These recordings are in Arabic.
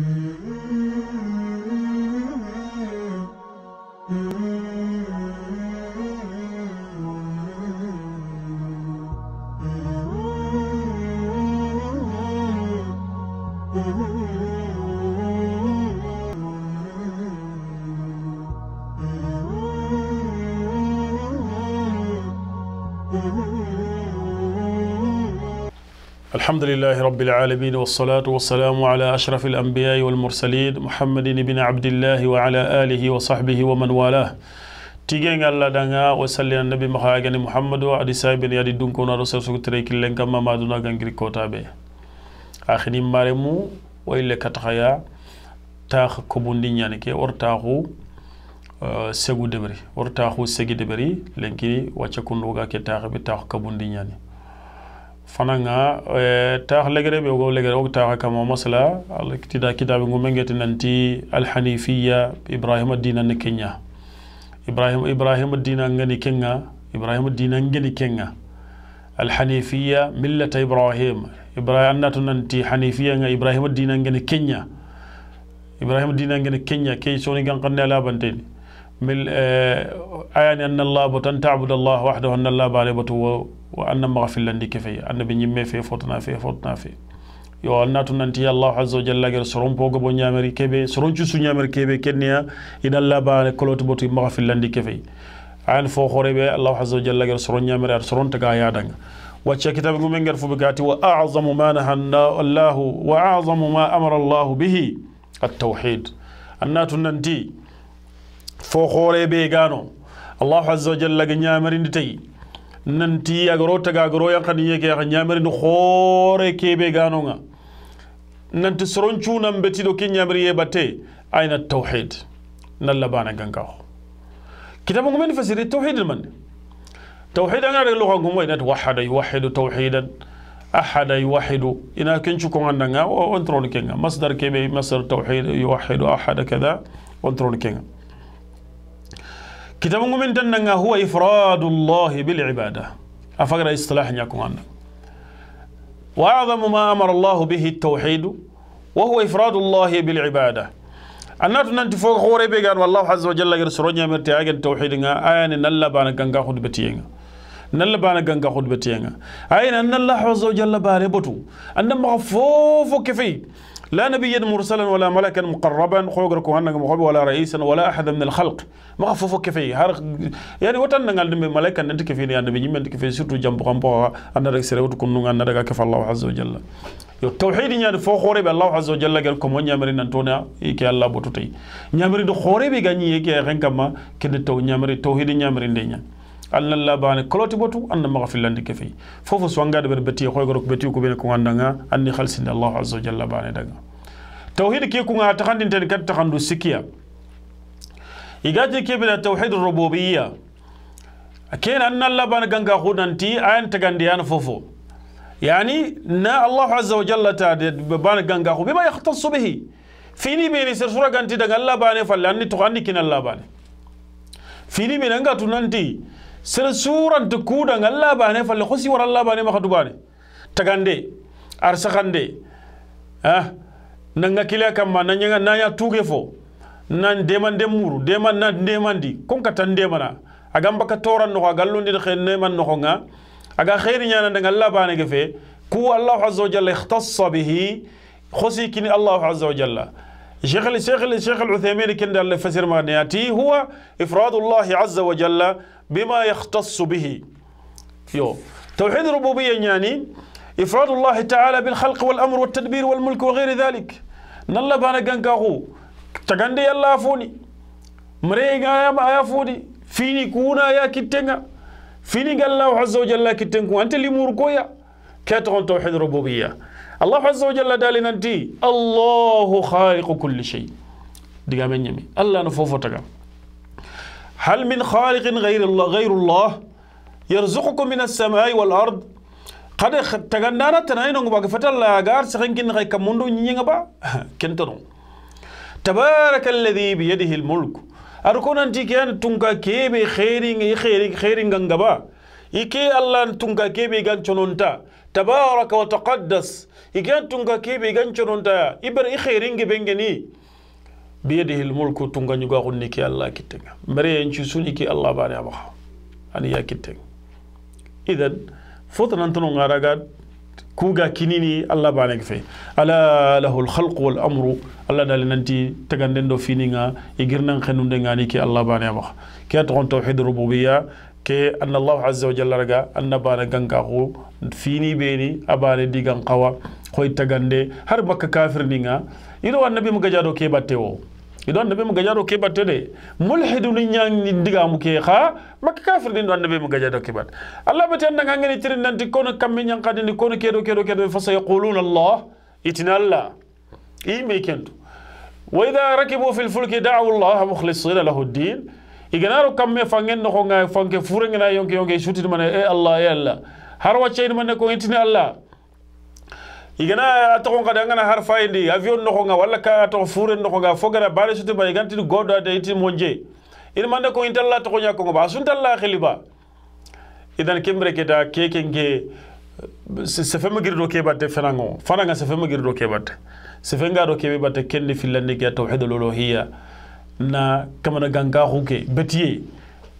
Mm-hmm. الحمد لله رب العالمين والصلاة والسلام على أشرف الأنبياء والمرسلين محمد بن عبد الله وعلى آله وصحبه ومن والاه. تيجين الله دعنا وسلم النبي محمد محمد وعلي سايبن يدي دونكونا رسول سوك تريك لين كما ما دونا غنغري كوتابه آخرين مارمو وإلا كتخيا تاخ كوبوندي نياني كي ورتاخو debri wortaxu segi debri lenki wacca kunduga ke tax bi tax kabundi ñani فنانا تاخ لغري بي وغو لغري وغ تاخ كما مسلا الكتدا كتاب نغو منغت ننتي الحنيفية إبراهيم الدين نكينا إبراهيم إبراهيم الدين نغني كينا إبراهيم الدين نغني كينا الحنيفية ملة إبراهيم إبراهيم ناتو ننتي حنيفية إبراهيم الدين نغني كينا إبراهيم الدين نغني كينا كي سوني غن قرني لا بنتين من آيان أن الله بطن تعبد الله وحده أن الله بالبطو وأن مغفل لندي كفي أن بني مي في فوتنا في فوتنا في يو أن تنتي الله عز وجل غير سرون بوغ بو نيامري كبي سرون تشو نيامري كبي كنيا إن الله با كلوت بوتي مغفل لندي كفي عين فو خوري بي الله عز وجل غير سرون نيامري سرون تغا يا دنگ وتش كتاب من غير واعظم ما نهى الله واعظم ما أمر الله به التوحيد أن تنتي فو خوري بي الله عز وجل غنيامري نتي nanti agaro taga agaro yankani yeke yaka ñamerindi hoore kebe ganonga nanti soron cunan betido ke ñameri ye batte ayna tawhid nalla bana gankaho kitabu ngumen fasiri tawhid man tawhid anga de loxa ngumo inati wahada yuwahidu tawhidan ahada yuwahidu ina kencu kongandanga on tron kenga masdar kebe masdar tawhid yuwahidu ahada kada on tron kenga كتاب من تنغا هو إفراد الله بالعبادة. أفقر إصطلاح نيكم عنا وأعظم ما أمر الله به التوحيد وهو إفراد الله بالعبادة. أنا تنتي فوق خوري بيغان والله عز وجل غير سرونيا مرتي أجل التوحيد آيان نلا بانا غنغا خود بتيغا نلا بانا غنغا خود بتيغا آيان نلا عز وجل باري بطو أنا مغفوفو كفي. لا نبيا مرسلا ولا ملكا مقربا خوغر كو هنغ مخوب ولا رئيسا ولا أحد من الخلق. ما فوفو كفي. هار يعني وتن نغال دم ملائكه ننت كفي ني النبي نيمنت كفي. سورتو جامبو كامبو ان رك سريوت كون نغا ندغا كف الله عز وجل. yo tawhidi nyaade fo khore be allah azza wa jalla gel ko mo nyamari nan tona ke allah botu tay nyamari do khore be ganyi ke ren kama kede taw nyamari tawhidi nyamari ndenya allah la bane koloti botu anda maga fillandi ke fay fofo so ngade ber beti ko gorok beti ko ben ko andanga anni khalsinde allah azza wa jalla bane daga tawhid ke ko ngata khandin ten kat takhandu sikiya igaje ke bela tawhid rububiyya ken anna allah bane ganga khudanti ayan tagandi yana fofo يعني نا الله عز وجل تعالى بان غانغا بما يختص به فيني بيني سر سورة غانتي دغ الله باني فلاني تخاندي كين الله باني فيني بيني غا تنانتي sere surante kuuɗa ngalla bane falle hosi wara allah bane maka dubane tagande ar sahande a nanga kile kamma nañaga naña tuuge fo nan deman ndemmuru deman na ndemandi konka tan ndemana agam baka toran noxo a gallundin xe neman noxo nga aga xeeri ñanande ngalla bane ge fe ku allahu aza wa jalla ikhtassa bihi xosi kini allahu aza wa jalla شيخ الشيخ الشيخ العثيمين كند الله فسر ما هو إفراد الله عز وجل بما يختص به. يو. توحيد الربوبية يعني إفراد الله تعالى بالخلق والأمر والتدبير والملك وغير ذلك. نلا بانا غانكاغو تغاندي يلا فوني. مريغا يا فوني. فيني كونا يا كتنغا. فيني قال الله عز وجل كتنغو أنت اللي موركويا. كاتغون توحيد الربوبية الله عز وجل دالي ننتي الله خالق كل شيء. ديغا من يمي. الله نفوفو تغا. هل من خالق غير الله غير الله؟ يرزقكم من السماء والأرض. قد تغندانا تناين نغبا فتال لا غار سخنكين خي كموندو نيغا با كنتنو. تبارك الذي بيده الملك. أركون أنت كيان تونكا كيبي خيرين خيرين خيرين غنغبا. إكي الله تونكا كيبي غان تشونونتا tabaraka wa taqaddas igan tunga kebe igan cononta ibar i khairinge bengeni biyadihi lmulku tunga ñuga xunni ke allah kittenga mbere yenci suni ki allah bane amaxa ani ya kittenga idan fotanantano ngaraga kuga kinini allah banege fe ala lahu lhalqu walamru allah dali nanti teganden do fininga i girnan xenundengani ke allah bane a bane digan xawa xoy tagande har bakka kafir ninga ido annabi mu gajado ke batte wo ido annabi mu gajado ke batte de mulhidu ni ñang diga mu ke xa makka kafir ni do annabi mu gajado ke batte allah bate anda nga ngani tirin nanti kono kamme ñang xadi ni kono kedo kedo kedo fa sayaquluna allah itina allah i me kento wa idha rakibu fil fulki da'u allah mukhlisina lahu ad-din iganaro kamme fangen no nga fanke furengena yonke yonke shuti mane e allah ya allah. Har wacce mane ko itina allah. Igana togon kada ngana har fayndi avion no nga walla ka to furen no nga fogara bare suti ba iganti godo de iti monje. In mane ko intalla to nya ko ba suntalla khiliba idan kembre keta keke nge se fema girdo ke batte fenango. Fananga se fema girdo ke batte se fenga do ke batte kende filande ke tawhidul uluhiyya na kamana ganga huke betiye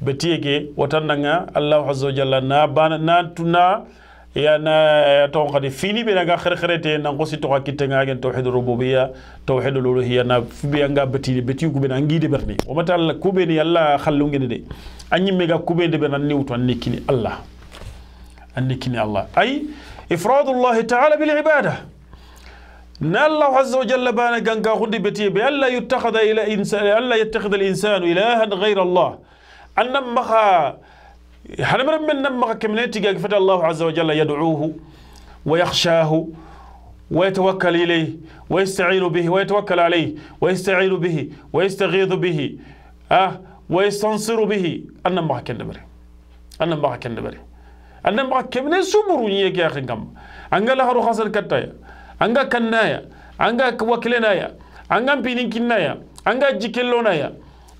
betiye ke watandanga allah azza wa jalla na bana na tuna ya na to khadi fini be nga khere khere te nan ko si to kitte nga gen tawhid rububiyya tawhid uluhiyya na fibi nga beti beti ku be na ngide berni o mata allah ku be ni allah khallu ngene de anyi mega ku be de be nan niwto an nikini allah an nikini allah ay ifradullah ta'ala bil ibadah jalla bana ganga khundi beti be alla yuttakhadha ila insan alla yattakhadha al insanu ilahan ghayra allah annam makha حنمر من نمغ كمنيتي فت الله عز وجل يدعوه ويخشاه ويتوكل إليه ويستعين به ويتوكل عليه ويستعين به ويستغيظ به أه ويستنصر به. أنا ما كندبري. أنا ما كندبري. أنا ما كمن سمر يك يا أخي له روح حصل كتايا أنجا كنايا أنجا وكلنايا أنجا بينين كنايا أنجا جيكلونايا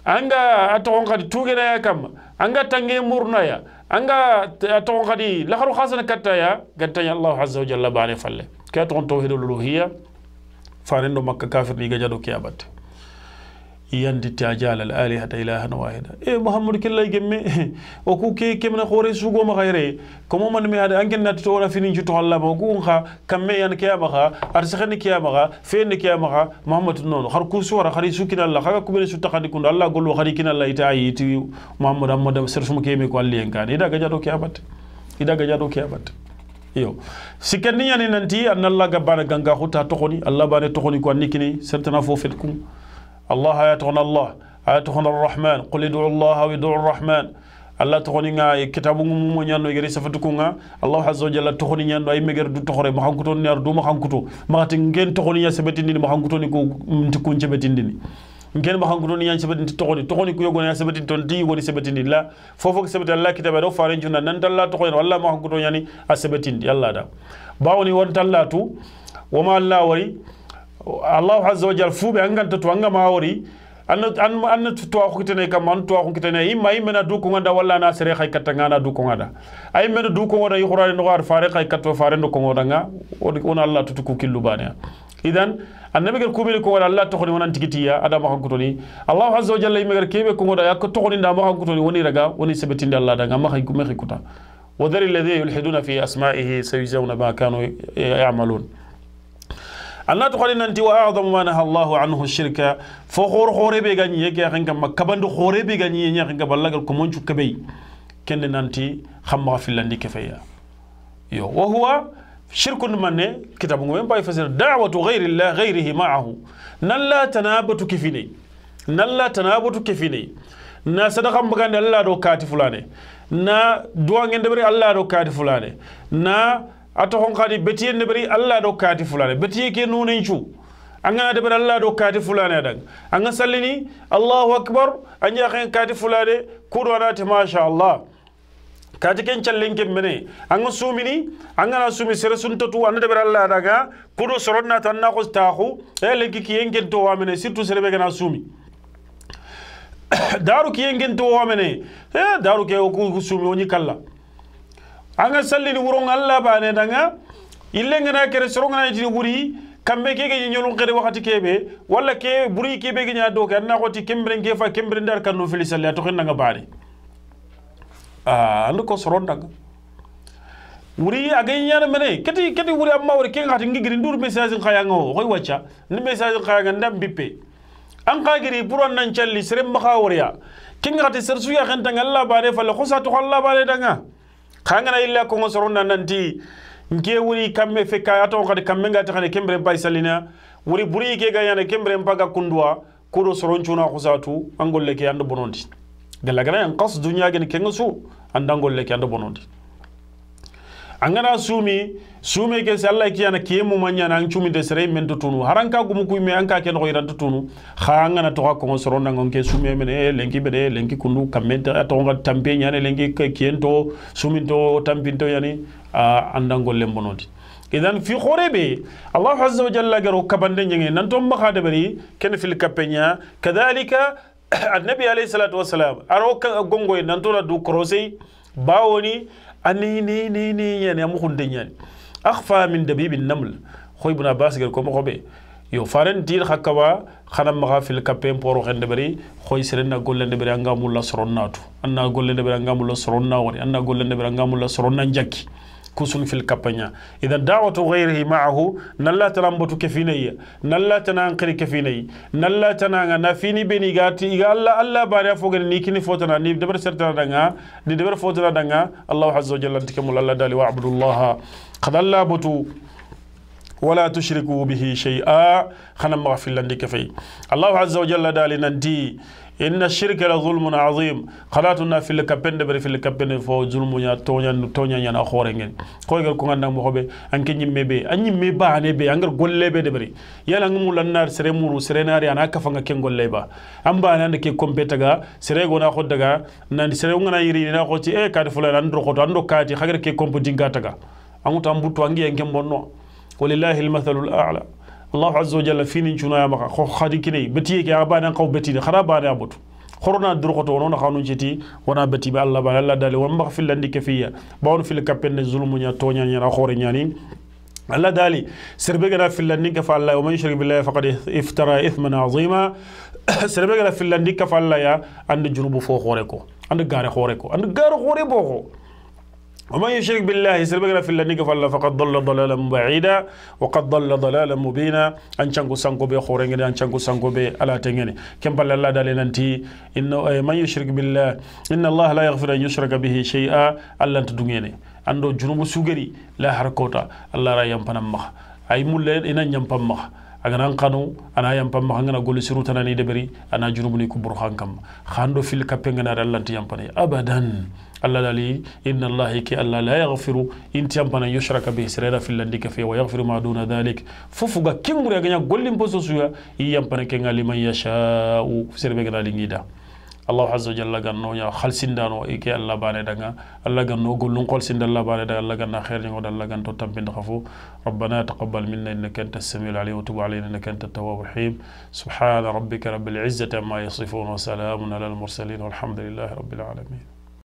أنجا أتوقع قد توجنا يا كم anga tange murnaya anga togon kadi lakaru khasana kattaya gattanya allah azza wa jalla bane falle ka togon tawhidul uluhiyya farendo makka kafir ni gajado kiyabatte yandi tajal al alihata ilahan wahida e muhammad killa gemme o ku ke kemna khore sugo ma khayre komo man mi hada angen nat to wala fini ci to Allah ma ku kha kamme yan kiyama kha ar sakhani kiyama kha fen kiyama kha muhammad non har ku suwara khari sukina Allah kha ku be su takadi kun Allah gollo khari kin Allah ita ayi ti muhammad amma ser sum keme ko alli en kan ida gajado kiyabat ida gajado kiyabat iyo sikandi yani nanti an Allah gabbana ganga khuta to khoni Allah bane to khoni ko nikini certainement fo fet kum الله آياتنا الله آياتنا الرحمن قل ادعوا الله أو ادعوا الرحمن الله تخوني nga kitabu mu nyando gari safatu kunga Allah azza wa jalla tokhoni nyando ay meger du tokhore ma hankuto ni ardu ma hankuto ma tin ngen tokhoni ya sebetindi ma hankuto ni ko mtikun sebetindi ngen ma hankuto ni yan sebetindi tokhoni tokhoni ku yogo ya sebetindi ton di woni sebetindi la fofo sebetindi Allah kitabe do faare juna nan dalla tokhoni walla ma hankuto yani a sebetindi Allah da bawni won tallatu wama Allah wari allahu azza wa jal fuuɓe anganta to anga mawori anna towa hokitene kam an towa hokitene imma immena du kongoda walla na sere hay katta ngana du kongoda ay mena du kongoda yihrade no war fare hay katto fare no kongoda nga on allah tutu ku killu bane idan annabi gar kubeli kongoda allah tohoni wonan tigitiya adama hankutoni allahu azza wa jalla imegar kebe kongoda yakko tohoni nda ma hankutoni woni raga woni sebetinde allah daga ma hay kume kuta وذر الذين يلحدون في أسمائه سيجزون ما كانوا يعملون allah to khali nanti wa a'zamu ma naha Allahu anhu shirka fo khor khore be ganyi yake kan kam kabando khore be ganyi nya kan kaballa gal ko monchu kabe kende nanti khamma filandi kefaya yo wa huwa shirkun manne kitabu ngom bay fasir da'watu ghayri Allah ghayrihi ma'ahu nalla tanabatu kifini nalla tanabatu kifini na sadaka mbagande Allah do kati fulane na duwa ngende bari Allah do kati fulane na ato hon kadi betiyen ne bari allah do kati fulane betiye ke nunen cu angana deɓen allah do kati fulane adan anga sallini allahu akbar anja ken kati fulane kuɗo anate machallah kati ken callenken mene. Anga sumini angana sumi sere suntatu anda deɓen allah adaga. Kuɗo soronnata anna ko taku e lenki kiyenken to wamene surtout sereɓe gana sumi. Daru kiyenken to wamene e daru ke sumi oñi kalla. Anga sallini wuronga allah bane danga. Ille ngana kere sorongana itini wuri kambe kege ñolun xede waxati kebe walla ke buri kebe ge ña do ke anna xoti kembren ke fa kembren dar kanu fili salli a toxin nanga baane a andu ko sorondanga wuri aga ñana mene keti keti wuri amma wuri ke xati ngigiri ndur message xayanga o xoy wacca ni message xayanga ndam bippe an xa giri pour an nan calli serem maxa woriya ke ngati ser suya xentanga allah bane falle xosa toxo allah bane danga xa ngana illa kongo soronda nanti nke wuri kamme fe ka ato kadi kamme ngati xane kembre mpa salina wuri buri ke ga yana kembere mpaga kundwa kudo soron cuna khusatu angolle ke ando bonondi. Galla gana en qas dunya gen kenga su andangolle ke ando bonondi angana sumi sume ke se allah ki yana ke mu manya nan cumi de sere men tutunu. Haranka gumu ku me anka ke no iran tutunu. Kha angana to ko soron nangon ke sume men e lenki be de lenki kundu kamme ta to ngal tampe nyane lenki ke kiento suminto tampinto yani andango bonodi idan fi khorebe allah azza wa jalla garo kabande nyenge nan to maka de bari ken fil kapenya. Kadhalika annabi alayhi salatu wassalam aro gongo nan to du korosei bawoni ani ni ni ni yani am khunde nyani akhfa min dabibin naml khoy buna bas gar ko mo be yo faren dir hakawa khana maga fil kapen poro khende bari khoy serena gollende bari anga mulla soronnatu anna gollende bari anga mulla soronna wari anna gollende bari anga mulla soronna jakki كوسون في الكابانيا إذا دعوة غيره معه نلا تنامبتو كفيني نلا تنانقري كفيني نلا تنانا نافيني بني غاتي إيغا الله الله باريا فوغن نيكيني فوتنا نيب دبر سرتنا دنگا دي دبر فوتنا دنگا الله عز وجل انتكم الله دالي وعبد الله. قد الله بتو ولا تشركوا به شيئا. خنا مغفل لندي كفي. الله عز وجل دالي ننتي inna shirka la zulmun azim. Khalatuna fil kapende ber fil kapende fo zulmu nya tonya tonya nya na khore ngel ko gel ko ngandam mo hobe anke nyimme be anyi me ba ne be angar golle be de bari yala ngum lan nar sere muru sere nari ana kafa nga ken golle ba. Am ba nan ke kompeta ga sere gona ko daga nan sere ngana yiri na ko ci e eh, kadi fulan andro ko to andro kati hagar ke kompo dinga taga. Amuta mbutu angiye ngem bonno walillahi almathalul a'la. الله عز وجل فيني شنو يا مخا. خو خادي كني بتي كي أبانا قو بتي خرا بانا ابوت خورنا درخوتو ونو خانو جيتي. ونا بتي با الله با الله دالي. ومخ في لندي كفية. باون في الكابن ظلم نيا تونيا نيا خوري نياني الله دالي. سربغنا في لندي كف الله. ومن يشرك بالله فقد افترى اثما عظيما. سربغنا في لندي كف الله يا. عند جنوب فو خوريكو عند غاري خوريكو عند غار خوري بوكو ومن يشرك بالله سلبنا في الله نقف الله فقد ضل ضلالا بعيدا وقد ضل ضلالا مبينا. ان شانكو سانكو بي خورين ان شانكو سانكو بي ألا تيني كم بل الله دال ننتي. آه، من يشرك بالله إن الله لا يغفر أن يشرك به شيئا ألا انت دنيني أندو جنوب سوغري لا حركوتا. الله راه يمبان ما أي مولين ان نيمبان ما اغنا قانو أنا يمبان ما غنا غول سيرو تاني أنا جنوب ني كبر خانكم خاندو فيل كابينغنا دال ننتي يمبان ابدا. الله لالي إن الله كي الله لا يغفر. إن تيامبنا يشرك به سريرا في اللندك فيه ويغفر ما دون ذلك. ففوغا كيموري أغنيا قولين بوسوسويا. ييامبنا كينا لمن يشاء. سير بيغنا لنجيدا الله عز وجل غنو يا خالسين دانو إيكي الله باني دانا الله غنو قولون قولسين دا الله باني دا الله غنا خير نيغو دا الله غنتو تنبين خفو. ربنا تقبل منا إنك أنت السميع العليم. وتب علينا إنك أنت التواب الرحيم. سبحان ربك رب العزة عما يصفون وسلام على المرسلين والحمد لله رب العالمين.